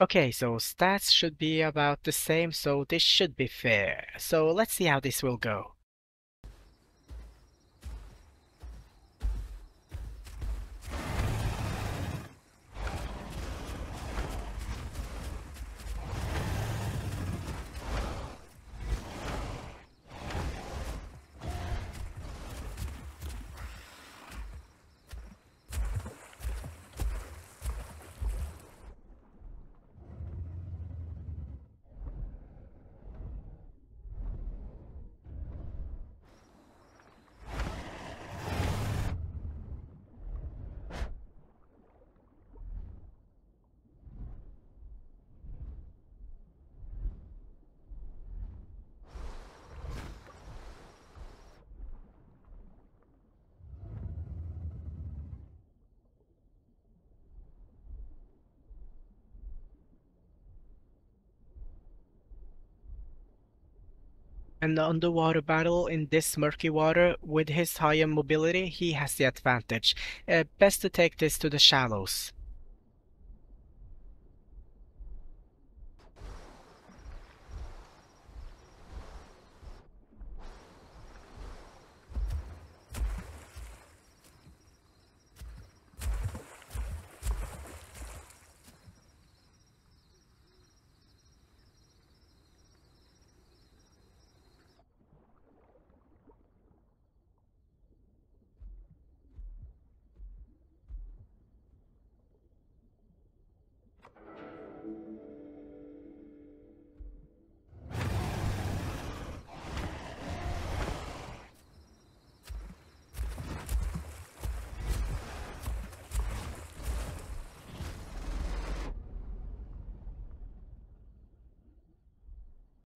Okay, so stats should be about the same, so this should be fair. So let's see how this will go. And the underwater battle in this murky water, with his higher mobility, he has the advantage. Uh, best to take this to the shallows.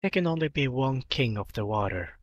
There can only be one king of the water.